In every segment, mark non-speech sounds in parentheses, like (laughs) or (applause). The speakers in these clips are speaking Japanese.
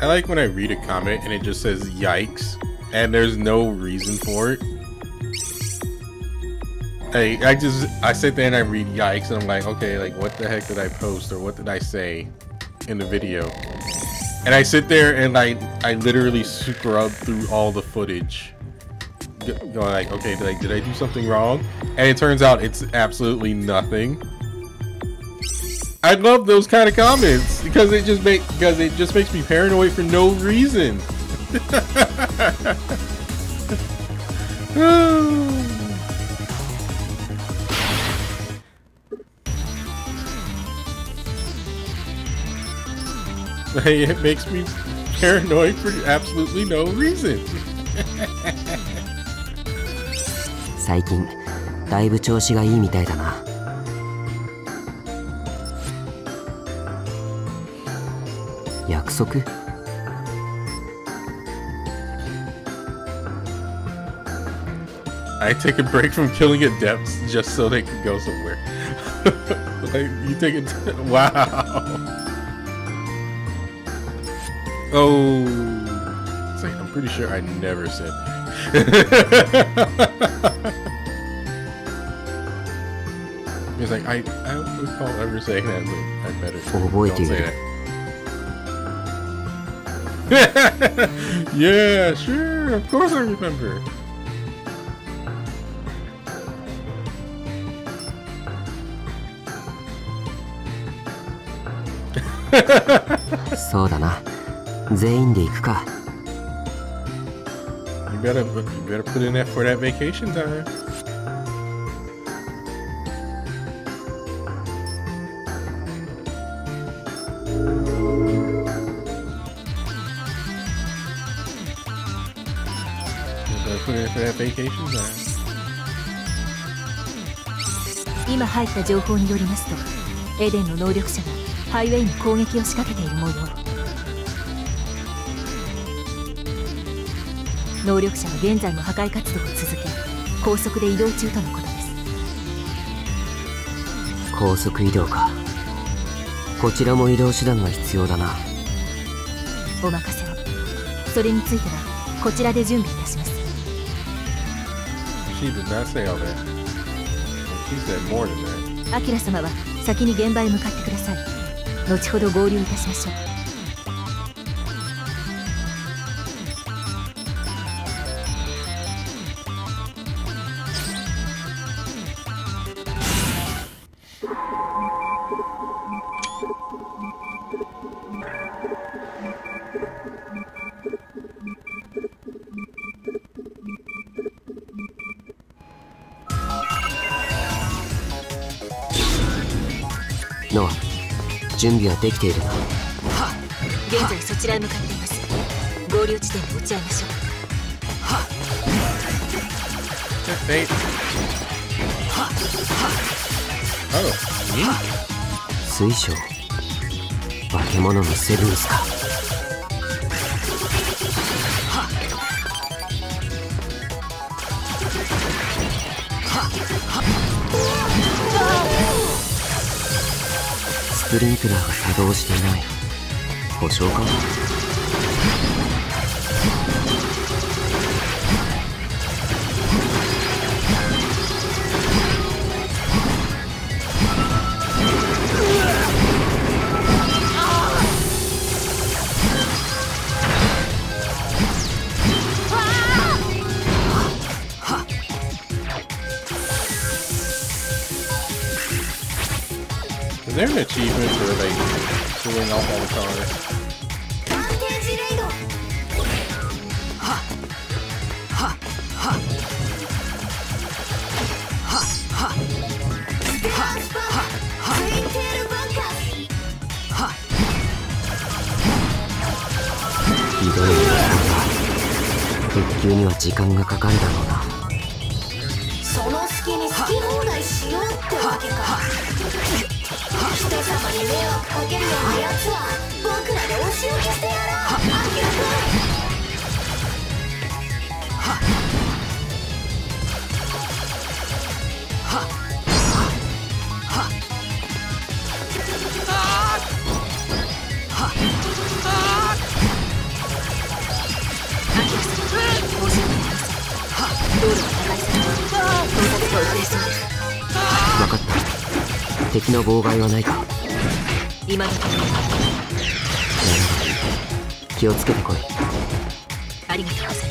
I like when I read a comment and it just says yikes and there's no reason for it. Hey, I just I sit there and I read yikes and I'm like, okay, like what the heck did I post or what did I say in the video? And I sit there and I I literally scrub through all the footage. Going like, okay, I did I do something wrong? And it turns out it's absolutely nothing. I love those kind of comments because it just make because it just makes me paranoid for no reason. (sighs) it makes me paranoid for absolutely no reason. (laughs) 最近だいぶ調子がいいみたいだな 約束 I take a break from killing adepts just so they can go somewhere. (laughs) like you take it. Wow. Oh, It's like, I'm pretty sure I never said. He's (laughs) like, I, I don't recall ever saying that, but I better don't say that. Yeah, sure, of course I remember. そうだな全員で行くか You better, you better put in that for that vacation time. For that vacation time. 今入った情報によりますとエデンの能力者がハイウェイに攻撃を仕掛けている模様。能力者は現在も破壊活動を続け高速で移動中とのことです。高速移動か。こちらも移動手段が必要だな。お任せを。それについてはこちらで準備いたします She did not say all that. She said more than that. アキラ様は先に現場へ向かってください後ほど合流いたしましょう準備はできているな。現在そちらへ向かっています。合流地点で打ち合いましょう. Oh, me? 水晶。化け物のセブンスかスプリンクラーが作動していない。故障か？Is there an achievement for like pulling off all the cars? 復旧には時間がかかるだろうなかけるあやつは僕らでしてやろうはっはっはっはっっは分かった。敵の妨害はないか。今気をつけてこい。ありがとうございます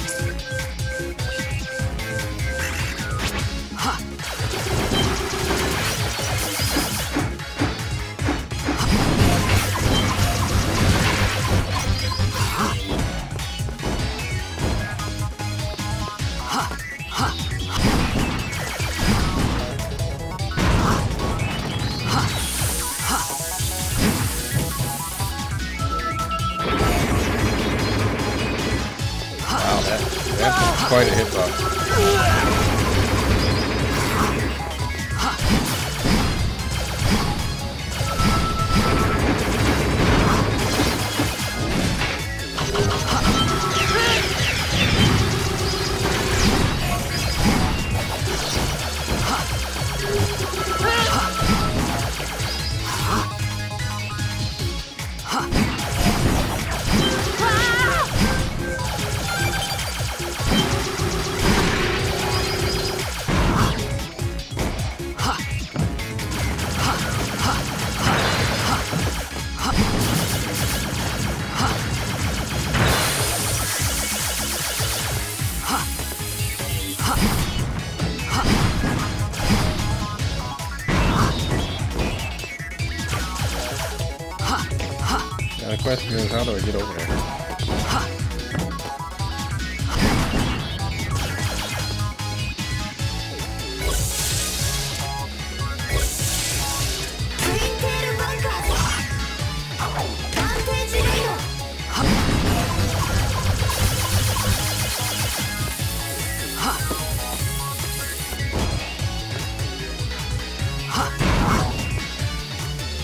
question is, how do I get over there?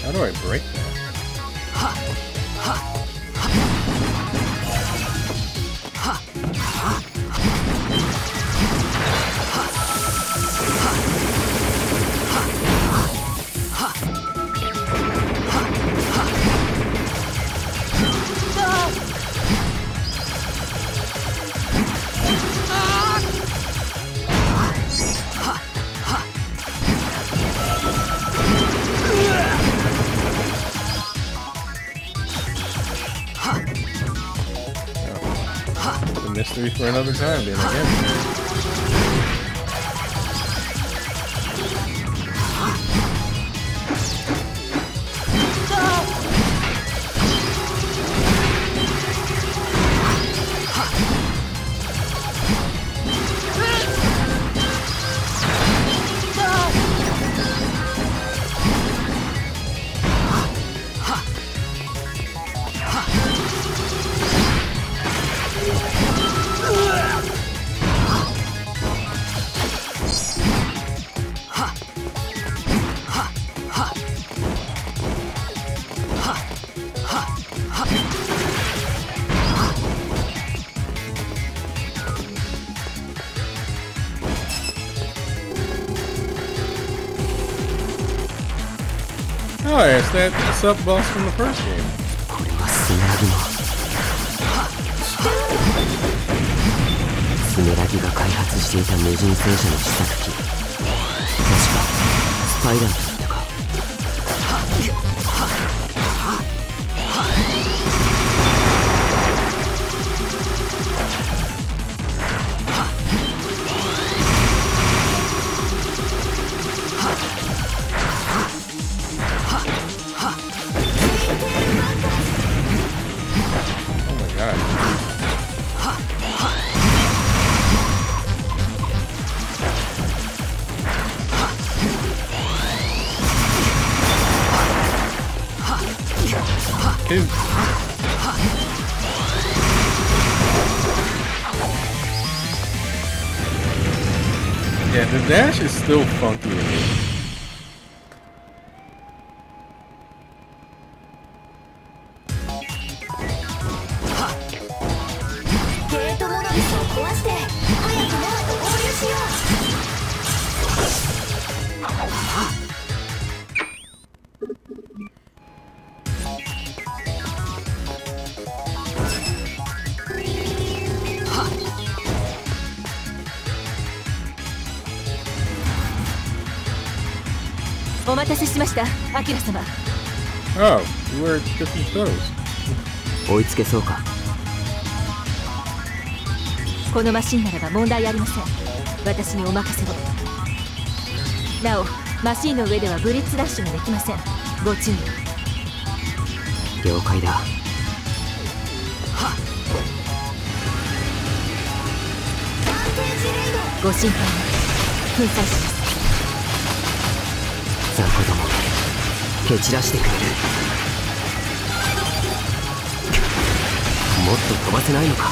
How do I break that? Huh. はっ mystery for another time, then again. That sub boss from the first game. これはスメラギが開発していた無人戦車の試作機確かスパイラー dash is still funky to me. 追いつけそうか。このマシンならば問題ありません。私にお任せを。なおマシンの上ではブリッツダッシュができません。ご注意了解だ。ご心配なく。粉砕します。雑魚ども蹴散らしてくれるもっと飛ばせないのか？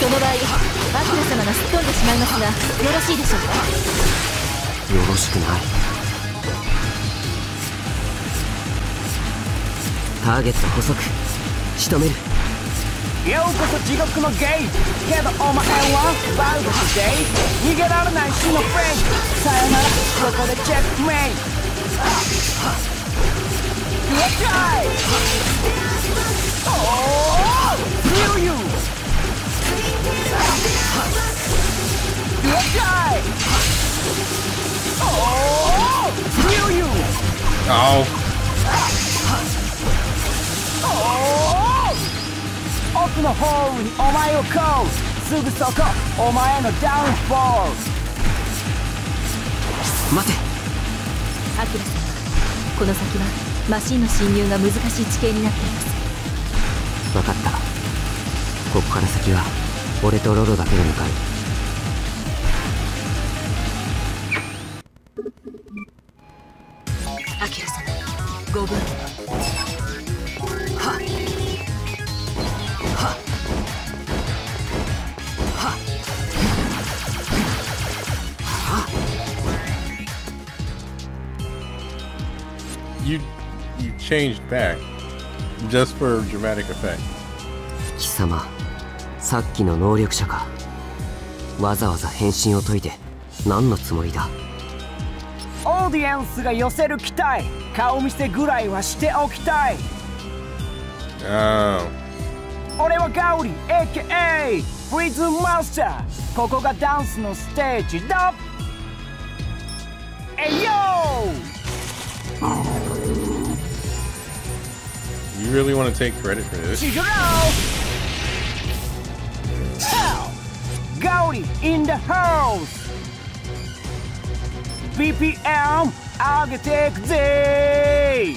その場合アキラ様がすっ飛んでしまいますがよろしいでしょうか？よろしくない。ターゲット捕捉。仕留める。ようこそ地獄のゲイけどお前はバウドトデイ逃げられない死のフェイクさよなら。ここでチェックメイト了解おお Feel you 了解おお Feel you Oh, 奥のホールにお前をこうすぐそこお前のダウンフォール待てアキラこの先はマシンの侵入が難しい地形になっています。分かった。ここから先は俺とロロだけで向かう。アキラ様ご分ー you you changed back just for dramatic effect. 貴様さっきの能力者か。わざわざ変身を解いて何のつもりだ？オーディエンスが寄せる期待。顔見せぐらいはしておきたい。Oh, 俺はガウリ AKA フリーズンマスターここがダンスのステージだ。えいよ you really want to take credit for this? ー違うガウリ in the house. BPM 上げていくぜ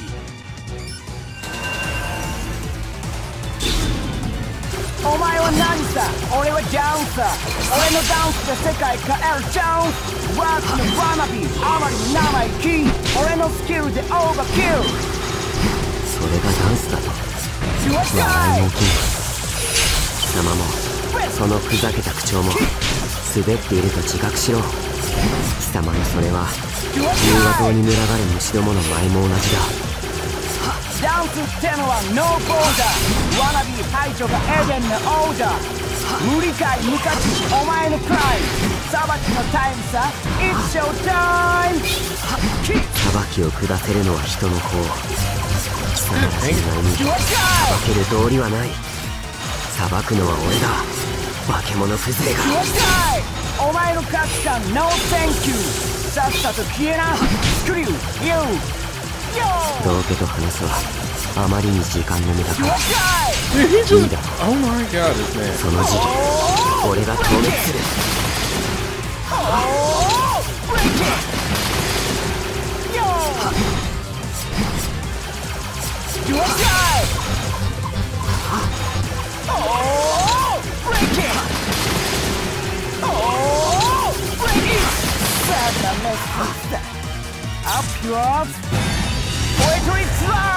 お前は何さ俺はダンサー俺のダンスで世界変えるチャンスワークのバナビあまりに生意気俺のスキルでオーバーキルそれがダンスだと。了笑い解も大きい貴様もそのふざけた口調も。滑っていると自覚しろ貴様のそれは。了龍河島解に群がる虫どもの舞も同じだ。ダンスっ。てのはノーボーダーワナビー排除がエデンのオーダー無理解無価値お前のクライ裁きのタイムさ It's your time キッ裁きを下せるのは人の方貴様らしい前に了解裁ける道理はない裁くのは俺だ化け物風情がお前の価値観 No thank you さっさと消えなスクリュー。You 道家と話すはあまりに時間の無駄か he いい just? だろ Oh my god, this man. その時期俺が消滅する了解 Oh Break it Oh Break it さだめさ Up yours Poetry Throne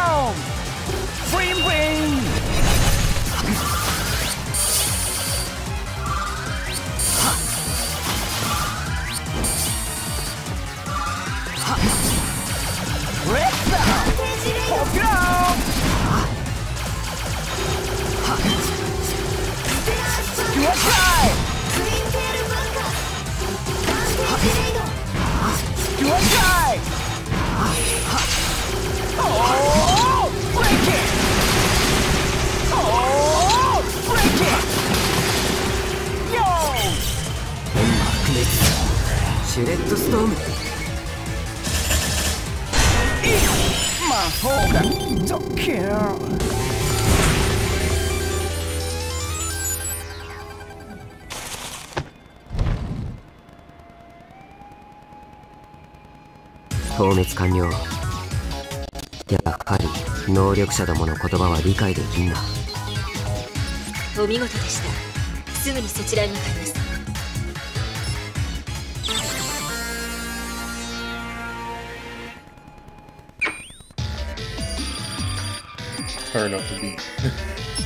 シュレッドストーム。魔法がドッキュ消滅完了やはり能力者どもの言葉は理解できんな。お見事でした。すぐにそちらに向かいます。Turn up the beat. (laughs)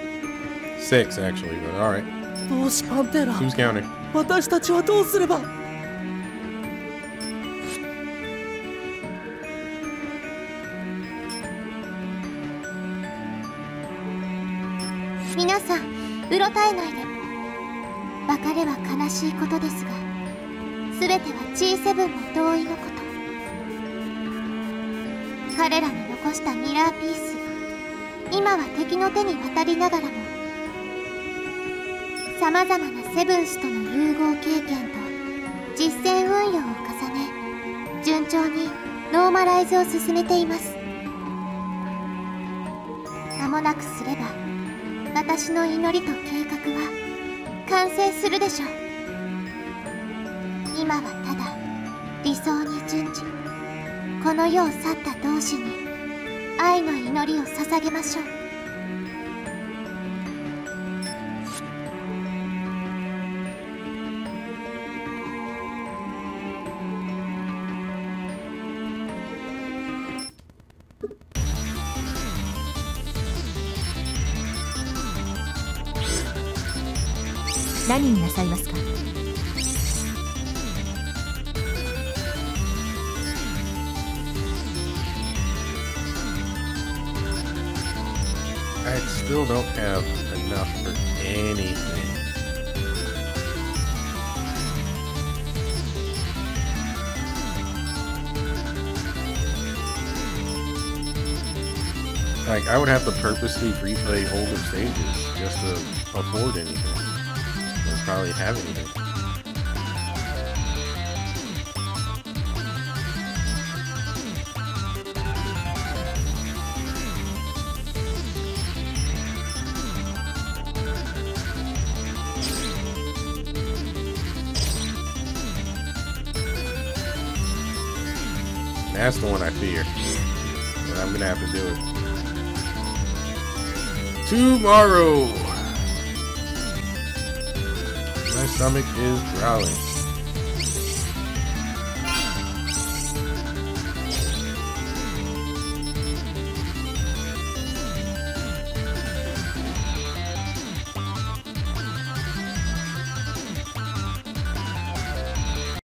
Six, actually, but alright. どうしパンテラ Who's counting? 私たちはどうすれば?皆さんうろたえないで別れは悲しいことですが全ては G7 の同意のこと彼らの残したミラーピース今は敵の手に渡りながらもさまざまなセブンスとの融合経験と実践運用を重ね順調にノーマライズを進めています。間もなくすれば私の祈りと計画は完成するでしょう。今はただ理想に準じこの世を去った同士に愛の祈りを捧げましょう。I still don't have enough for anything. Like, I would have to purposely replay older stages just to afford anything. Or probably have anything. That's the one I fear. And I'm gonna have to do it. Tomorrow! My stomach is growling.